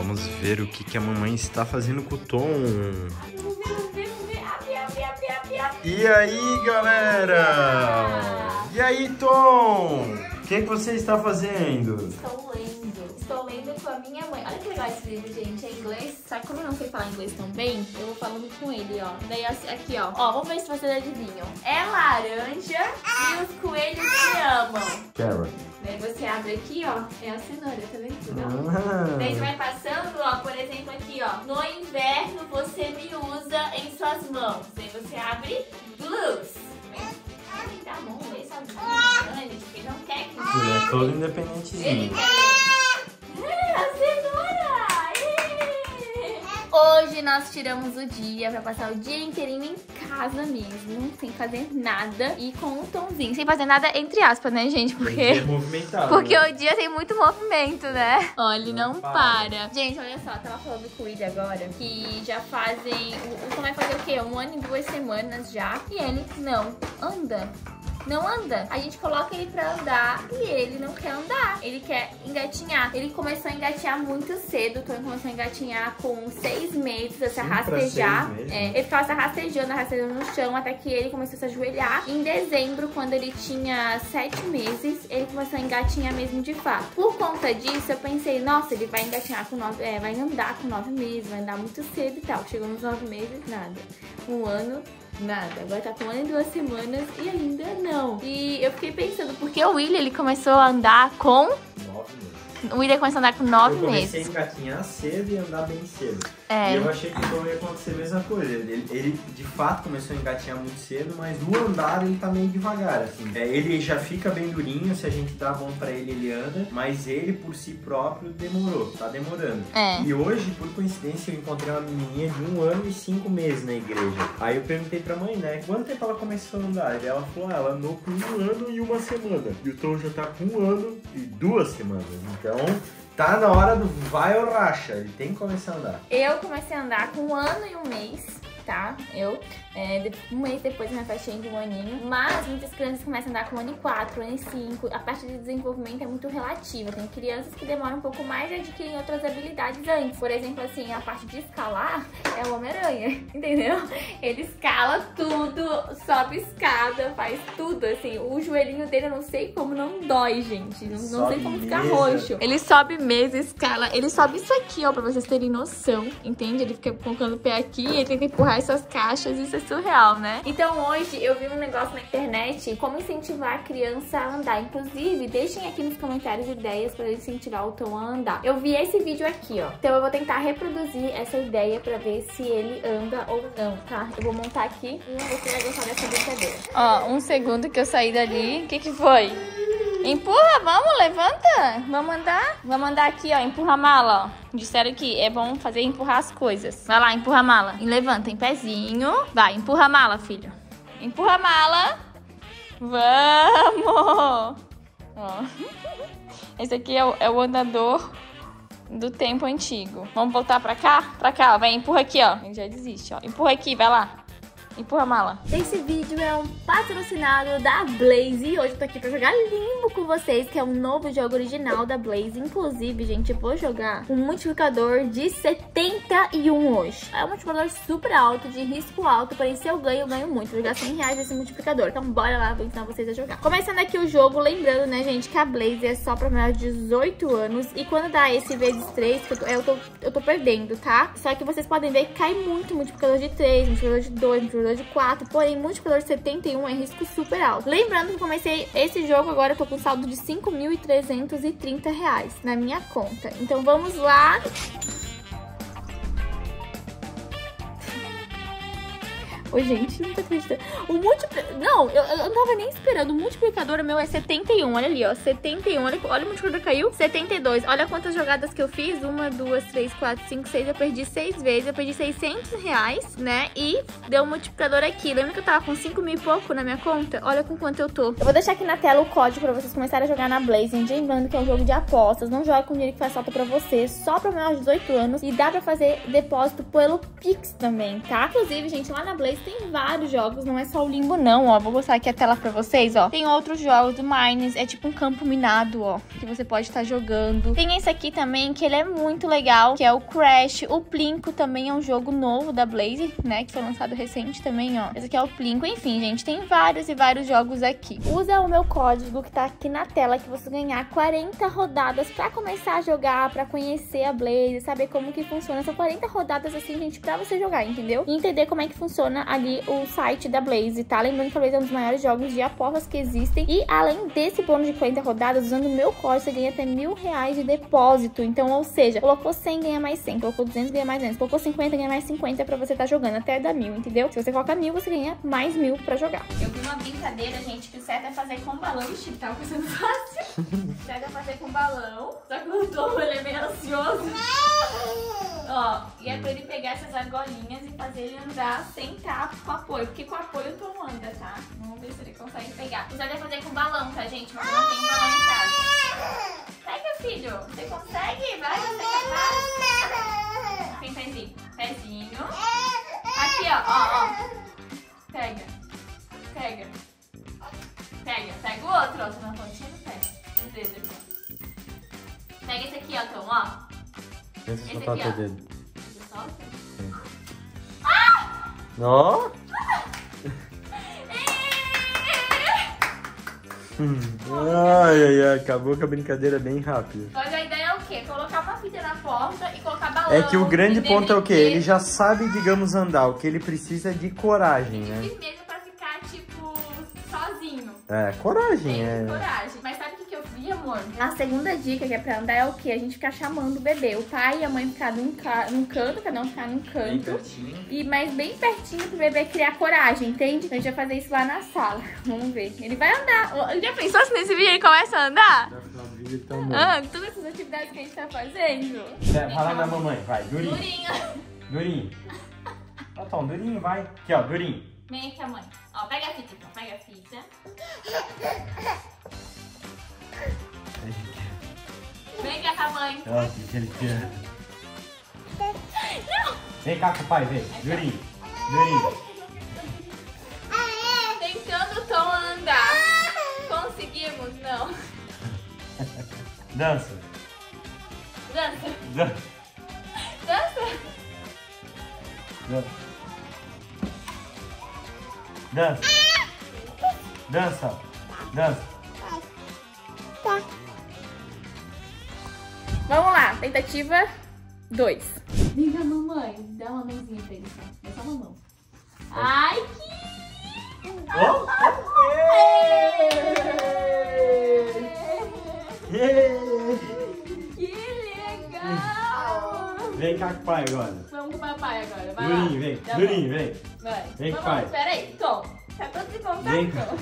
Vamos ver o que, que a mamãe está fazendo com o Tom. E aí, galera? E aí, Tom? O que, que você está fazendo? Estou que legal esse livro, gente. É inglês. Só que como eu não sei falar inglês tão bem, eu vou falando com ele, ó. Daí aqui, ó. Ó, vamos ver se vocês adivinham. É laranja e os coelhos se amam. Carrot. Daí você abre aqui, ó. É a cenoura, tá vendo? Ah. Daí você vai passando, ó, por exemplo, aqui, ó. No inverno você me usa em suas mãos. Daí você abre blues. Ai, tá bom, sozinho. Grande, porque não quer que Ele é todo Ele independentezinho. quer. Hoje nós tiramos o dia pra passar o dia inteirinho em casa mesmo, sem fazer nada e com um tomzinho. Sem fazer nada, entre aspas, né, gente? Porque. É movimentado. Porque né? o dia tem muito movimento, né? Olha, ele não, Não para. para. Gente, olha só, tava falando com ele agora que já fazem. O o Tom vai fazer o quê? Um ano e duas semanas já. E ele não anda. Não anda. A gente coloca ele pra andar e ele não quer andar. Ele quer engatinhar. Ele começou a engatinhar muito cedo. O Tom começou a engatinhar com seis meses, a se rastejar. É, ele ficava se rastejando, rastejando no chão, até que ele começou a se ajoelhar. Em dezembro, quando ele tinha sete meses, ele começou a engatinhar mesmo de fato. Por conta disso, eu pensei, nossa, ele vai engatinhar com nove, é, vai andar com nove meses, vai andar muito cedo e tal. Chegou nos nove meses, nada. Um ano, nada. Agora tá com um ano e duas semanas e ainda não. E eu fiquei pensando, porque o William, ele começou a andar com... Nove meses. O William começou a andar com nove eu comecei meses. a engatinhar cedo e andar bem cedo. É. E eu achei que então ia acontecer a mesma coisa. Ele, ele, de fato começou a engatinhar muito cedo, mas no andar ele tá meio devagar, assim. É, ele já fica bem durinho, se a gente dá mão pra ele, ele anda, mas ele por si próprio demorou, tá demorando. É. E hoje, por coincidência, eu encontrei uma menininha de um ano e cinco meses na igreja. Aí eu perguntei pra mãe, né, quanto tempo ela começou a andar? E ela falou, ah, ela andou com um ano e uma semana. E o Tom já tá com um ano e duas semanas. Então, tá na hora do vai ou racha. Ele tem que começar a andar. Eu comecei a andar com um ano e um mês, tá? Eu, é, um mês depois minha festinha de um aninho. Mas muitas crianças começam a andar com um ano e quatro, um ano e cinco. A parte de desenvolvimento é muito relativa. Tem crianças que demoram um pouco mais e adquirem outras habilidades antes. Por exemplo, assim, a parte de escalar é o Homem-Aranha, entendeu? Ele escala tudo, sobe escada, faz tudo, assim. O joelhinho dele, eu não sei como não dói, gente. Não, não sei como ficar mesa. roxo. Ele sobe mesa, escala. Ele sobe isso aqui, ó, pra vocês terem noção. Entende? Ele fica colocando o pé aqui, ele tenta empurrar essas caixas. Isso é surreal, né? Então hoje eu vi um negócio na internet como incentivar a criança a andar. Inclusive, deixem aqui nos comentários ideias pra incentivar o Tom a andar. Eu vi esse vídeo aqui, ó. Então eu vou tentar reproduzir essa ideia pra ver se ele anda ou não, tá? Eu vou montar aqui e se vai gostar dessa brincadeira. Ó, um segundo que eu saí dali. O que que foi? Empurra, vamos, levanta. Vamos andar. Vamos andar aqui, ó. Empurra a mala, ó. Disseram que é bom fazer empurrar as coisas. Vai lá, empurra a mala. E levanta em pezinho. Vai, empurra a mala, filho. Empurra a mala. Vamos. Ó. Esse aqui é o, é o andador do tempo antigo. Vamos voltar pra cá? Pra cá, ó. Vai, empurra aqui, ó. Ele já desiste, ó. Empurra aqui, vai lá. Empurra a mala. Esse vídeo é um patrocinado da Blaze e hoje eu tô aqui pra jogar Limbo com vocês, que é um novo jogo original da Blaze. Inclusive, gente, eu vou jogar um multiplicador de 71 hoje. É um multiplicador super alto, de risco alto, porém se eu ganho, eu ganho muito. Vou jogar 100 reais nesse multiplicador. Então bora lá, vou ensinar vocês a jogar. Começando aqui o jogo, lembrando, né, gente, que a Blaze é só pra maior de 18 anos. E quando dá esse vezes 3, que eu tô, eu tô, eu tô perdendo, tá? Só que vocês podem ver que cai muito multiplicador de 3, multiplicador de 2, multiplicador de 4. Porém, multiplicador de 71 é risco super alto. Lembrando que comecei esse jogo agora, eu tô com saldo de 5.330 reais na minha conta. Então vamos lá. Ô, gente, não tô acreditando. O multiplicador. Não, eu, eu não tava nem esperando. O multiplicador meu é 71. Olha ali, ó. 71. Olha, olha o multiplicador caiu. 72. Olha quantas jogadas que eu fiz. Uma, duas, três, quatro, cinco, seis. Eu perdi seis vezes. Eu perdi 600 reais, né? E deu um multiplicador aqui. Lembra que eu tava com 5 mil e pouco na minha conta? Olha com quanto eu tô. Eu vou deixar aqui na tela o código pra vocês começarem a jogar na Blazing. Lembrando que é um jogo de apostas. Não joga com dinheiro que faz falta pra você. Só pra maior de 18 anos. E dá pra fazer depósito pelo Pix também, tá? Inclusive, gente, lá na Blaze tem vários jogos, não é só o Limbo não, ó. Vou mostrar aqui a tela pra vocês, ó. Tem outros jogos do Mines, é tipo um campo minado, ó, que você pode estar jogando. Tem esse aqui também, que ele é muito legal, que é o Crash. O Plinko também é um jogo novo da Blaze, né, que foi lançado recente também, ó. Esse aqui é o Plinko. Enfim, gente, tem vários e vários jogos aqui. Usa o meu código que tá aqui na tela que você ganhar 40 rodadas pra começar a jogar, pra conhecer a Blaze, saber como que funciona. São 40 rodadas assim, gente, pra você jogar, entendeu? E entender como é que funciona ali o site da Blaze, tá? Lembrando que a Blaze é um dos maiores jogos de apostas que existem. E além desse bônus de 40 rodadas, usando o meu código, você ganha até mil reais de depósito. Então, ou seja, colocou 100, ganha mais 100. Colocou 200, ganha mais 200. Colocou 50, ganha mais 50 pra você tá jogando até dar mil, entendeu? Se você coloca mil, você ganha mais mil pra jogar. Eu vi uma brincadeira, gente, que o certo é fazer com balão. Ixi, tava pensando fácil. o certo é fazer com balão. Só que o Tom, ele é meio ansioso. Ó, e é pra ele pegar essas argolinhas e fazer ele andar sem estar com apoio. Porque com apoio Tom anda, tá? Vamos ver se ele consegue pegar. Certo é fazer com balão, tá, gente? Mas não tem balão em casa. Pega, filho. Você consegue? Vai, você é capaz. Tem pezinho. Pezinho. Aqui, ó, ó, ó. Pega. Pega. Pega. Pega o outro, ó. Tá na pontinha do pé. Os dedos aqui, ó. Pega esse aqui, ó, Tom, ó. Esse soltar aqui, teu ó. Ó. Ai, ai, ai, acabou com a brincadeira bem rápido. Mas a ideia é o quê? Colocar uma fita na porta e colocar balão. É que o grande ponto é o quê? Ele já sabe, digamos, andar. O que ele precisa é de coragem, E né? firmeza pra ficar, tipo, sozinho. É, coragem, Tem é. coragem. Mas sabe amor? A segunda dica que é pra andar é o quê? A gente ficar chamando o bebê. O pai e a mãe ficar num, ca... num canto, cada um ficar num canto. E mais bem pertinho pro bebê criar coragem, entende? A gente vai fazer isso lá na sala. Vamos ver. Ele vai andar. Já pensou se nesse vídeo ele começa a andar? Ah, todas essas atividades que a gente tá fazendo. Vai lá na mamãe, vai, durinho. Durinho. Durinho. Ó, Tom, durinho, vai. Aqui, ó, durinho. Vem aqui a mãe. Ó, pega a fita então. Pega a fita. Vem cá com a mãe. O que ele quer? Vem cá com o pai, vem. Durinho. Durinho. Tentando o Tom andar. Conseguimos? Não. Dança. Dança. Dança. Dança. Dança. Dança. Dança. Dança. Vamos lá. Tentativa 2. Vem cá, mamãe. Dá uma mãozinha pra ele. só. Dá só uma mão. Ai, que... Ó. Que legal! Vem cá com o pai agora. Vamos com o papai agora. Vai Durinho, lá. vem. Tá bom. Durinho, vem. Vai. Vem, Vamos, pai. Pera aí, Tom. Tá todo de contato, Vem. Tom.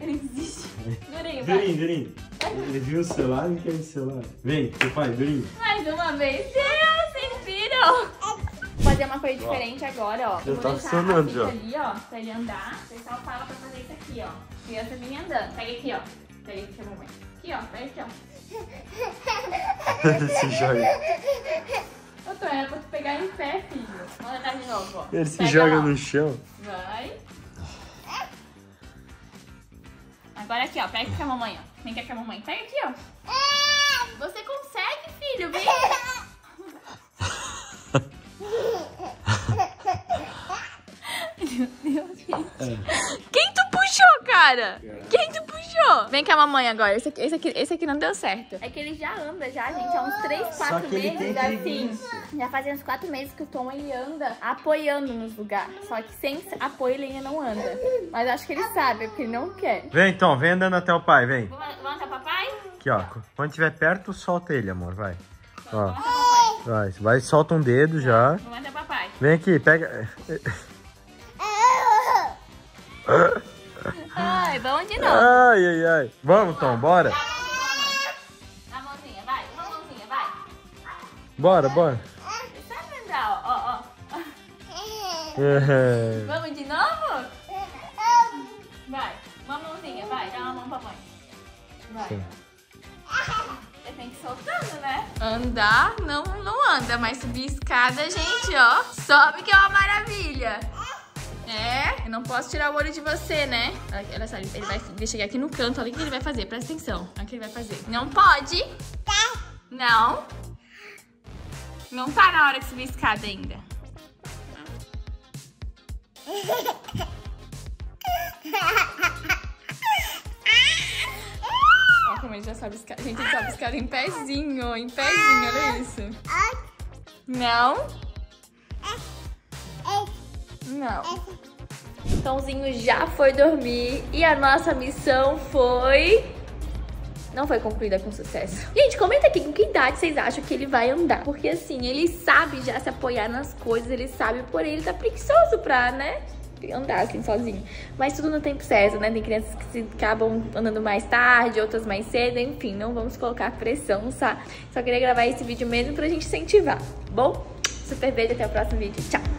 Ele desiste. Durinho, vai. Durinho, Durinho. Ele viu o celular e quer esse celular. Vem, o pai, Durinho. Mais uma vez. Deus, vocês viram? Vou fazer uma coisa diferente agora, ó. Já Eu tá funcionando, já. ali, ó, pra ele andar. O pessoal fala pra fazer isso aqui, ó. Criança vinha andando. Pega aqui, ó. Pega aqui, mamãe. Aqui, ó. Pega aqui, ó. Ele se joga. Ô, Tom, era pra tu pegar em pé, filho. Vamos andar de novo, ó. Ele se Pega joga lá, ó. no chão. Vai. Agora aqui, ó. Pega aqui a mamãe, ó. Vem cá com a mamãe. Pega aqui, ó. Você consegue, filho. Vem. Meu Deus. Quem tu puxou, cara? Quem tu puxou? Vem cá, mamãe, agora. Esse aqui, esse, aqui, esse aqui não deu certo. É que ele já anda, já, gente. Há uns 3, 4 que ele meses, tem assim. Já fazia uns 4 meses que o Tom ele anda apoiando nos lugares. Só que sem apoio ele ainda não anda. Mas acho que ele sabe, porque ele não quer. Vem, Tom, vem andando até o pai, vem. Vamos vamos até o papai? Aqui, ó. Quando estiver perto, solta ele, amor, vai. Ó, vai. Vai, solta um dedo já. Vamos até o papai. Vem aqui, pega. Ai, vamos de novo. Ai, ai, ai. Vamos, Tom, bora. Dá a mãozinha, vai. Uma mãozinha, vai. Bora, bora. Você sabe andar, ó, ó, ó. É. Vamos de novo? Vai. Uma mãozinha, vai. Dá uma mão pra mãe. Vai. Sim. É tem que ir soltando, né? Andar não, não anda, mas subir escada, gente, ó. Sobe que é uma maravilha. É, eu não posso tirar o olho de você, né? Olha só, ele vai, vai chegar aqui no canto, olha o que ele vai fazer, presta atenção. Olha o que ele vai fazer. Não pode. Não. Não tá na hora de subir escada ainda. Olha como ele já sabe escada. Gente, ele sabe escada em pezinho, em pezinho, olha isso. Não. Não. Tãozinho já foi dormir e a nossa missão foi... Não foi concluída com sucesso. Gente, comenta aqui com que idade vocês acham que ele vai andar. Porque assim, ele sabe já se apoiar nas coisas, ele sabe, porém ele tá preguiçoso pra, né? andar assim sozinho. Mas tudo no tempo certo, né? Tem crianças que se acabam andando mais tarde, outras mais cedo, enfim, não vamos colocar pressão, tá? Só queria gravar esse vídeo mesmo pra gente incentivar, tá bom? Super beijo, até o próximo vídeo. Tchau!